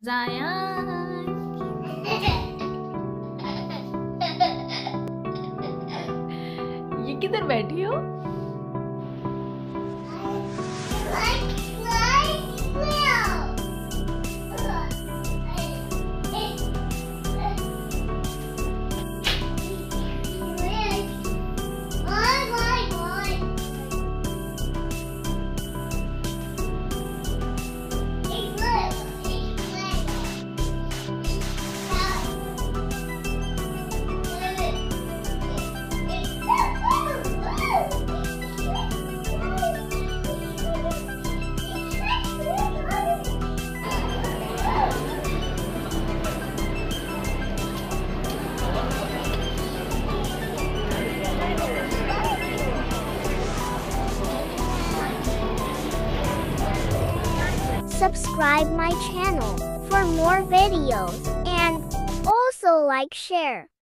sayang ये किधर बैठी हो? Subscribe my channel for more videos and also like share.